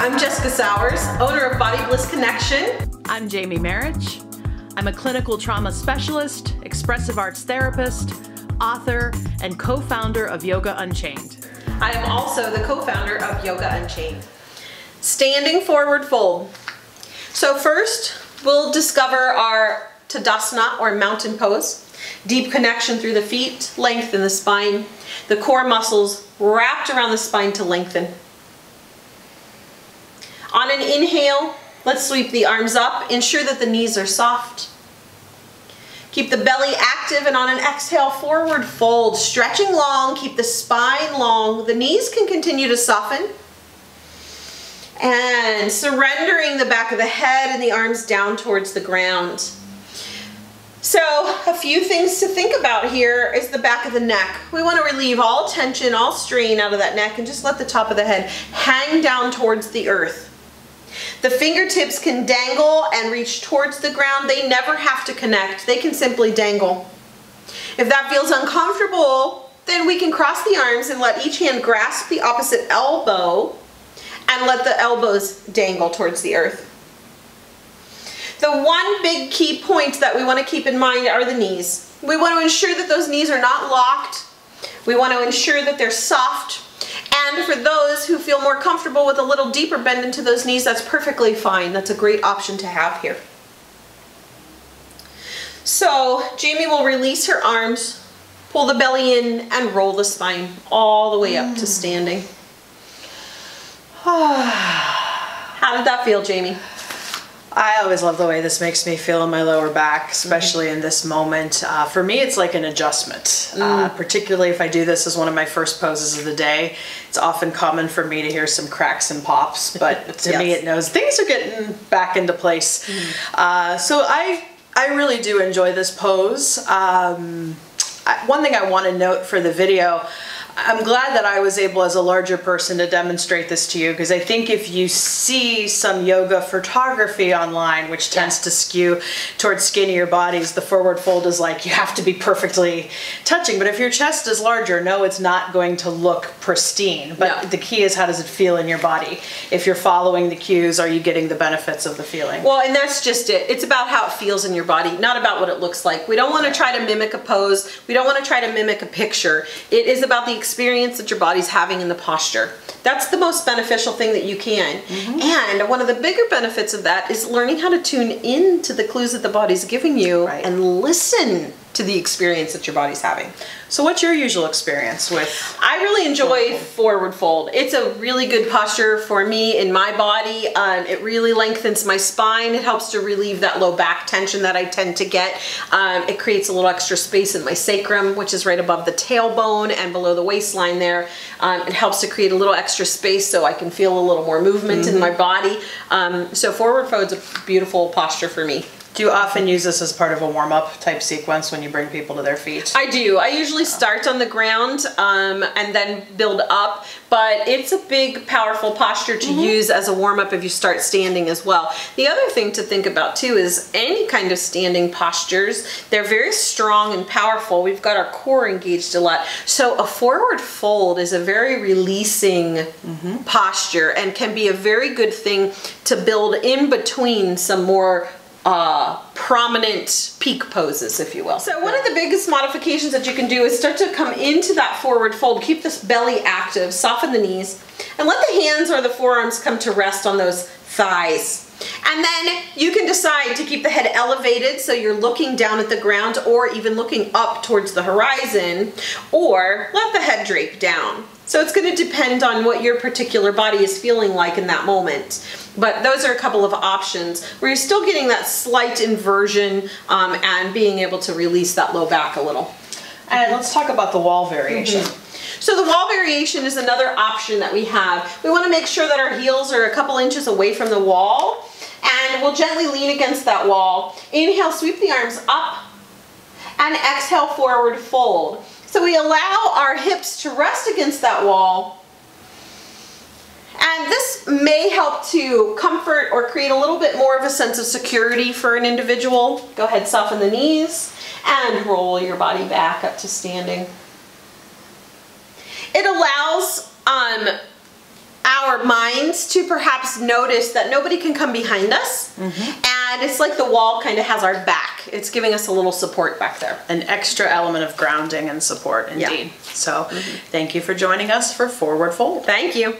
I'm Jessica Sowers, owner of Body Bliss Connection. I'm Jamie Marich. I'm a clinical trauma specialist, expressive arts therapist, author, and co-founder of Yoga Unchained. I am also the co-founder of Yoga Unchained. Standing forward fold. So first, we'll discover our Tadasana or mountain pose. Deep connection through the feet, length in the spine, the core muscles wrapped around the spine to lengthen. On an inhale, let's sweep the arms up. Ensure that the knees are soft. Keep the belly active and on an exhale, forward fold. Stretching long, keep the spine long. The knees can continue to soften. And surrendering the back of the head and the arms down towards the ground. So a few things to think about here is the back of the neck. We want to relieve all tension, all strain out of that neck and just let the top of the head hang down towards the earth. The fingertips can dangle and reach towards the ground. They never have to connect. They can simply dangle. If that feels uncomfortable, then we can cross the arms and let each hand grasp the opposite elbow and let the elbows dangle towards the earth. The one big key point that we want to keep in mind are the knees. We want to ensure that those knees are not locked. We want to ensure that they're soft and for those who feel more comfortable with a little deeper bend into those knees, that's perfectly fine. That's a great option to have here. So Jamie will release her arms, pull the belly in, and roll the spine all the way up to mm. standing. How did that feel, Jamie? I always love the way this makes me feel in my lower back, especially mm-hmm. in this moment. Uh, for me, it's like an adjustment, uh, mm. uh, particularly if I do this as one of my first poses of the day. It's often common for me to hear some cracks and pops, but to yes. me, it knows things are getting back into place. Mm. Uh, so I, I really do enjoy this pose. Um, I, one thing I want to note for the video, I'm glad that I was able as a larger person to demonstrate this to you because I think if you see some yoga photography online which tends yeah. to skew towards skinnier bodies the forward fold is like you have to be perfectly touching. But if your chest is larger no it's not going to look pristine. But no. the key is how does it feel in your body? If you're following the cues are you getting the benefits of the feeling? Well and that's just it. It's about how it feels in your body not about what it looks like. We don't want to try to mimic a pose. We don't want to try to mimic a picture. It is about the experience that your body's having in the posture. That's the most beneficial thing that you can. Mm -hmm. And one of the bigger benefits of that is learning how to tune into the clues that the body's giving you right. and listen to the experience that your body's having. So what's your usual experience with? I really enjoy forward fold. It's a really good posture for me in my body. Um, it really lengthens my spine. It helps to relieve that low back tension that I tend to get. Um, it creates a little extra space in my sacrum, which is right above the tailbone and below the waistline there. Um, it helps to create a little extra space so I can feel a little more movement mm -hmm. in mm-hmm. my body. Um, so forward fold's a beautiful posture for me. Do you often use this as part of a warm-up type sequence when you bring people to their feet? I do. I usually start on the ground um, and then build up, but it's a big, powerful posture to mm -hmm. use as a warm-up if you start standing as well. The other thing to think about too is any kind of standing postures, they're very strong and powerful. We've got our core engaged a lot. So a forward fold is a very releasing mm -hmm. posture and can be a very good thing to build in between some more uh, prominent peak poses, if you will. So one of the biggest modifications that you can do is start to come into that forward fold. Keep this belly active, soften the knees, and let the hands or the forearms come to rest on those thighs. And then you can decide to keep the head elevated so you're looking down at the ground or even looking up towards the horizon or let the head drape down. So it's going to depend on what your particular body is feeling like in that moment. But those are a couple of options where you're still getting that slight inversion um, and being able to release that low back a little. And let's talk about the wall variation. Mm -hmm. So the wall variation is another option that we have. We want to make sure that our heels are a couple inches away from the wall and we'll gently lean against that wall. Inhale, sweep the arms up and exhale, forward fold. So we allow our hips to rest against that wall. And this may help to comfort or create a little bit more of a sense of security for an individual. Go ahead, soften the knees and roll your body back up to standing. It allows um, our minds to perhaps notice that nobody can come behind us. And it's like the wall kind of has our back. It's giving us a little support back there. An extra element of grounding and support, Yeah. indeed. So, thank you for joining us for Forward Fold. Thank you.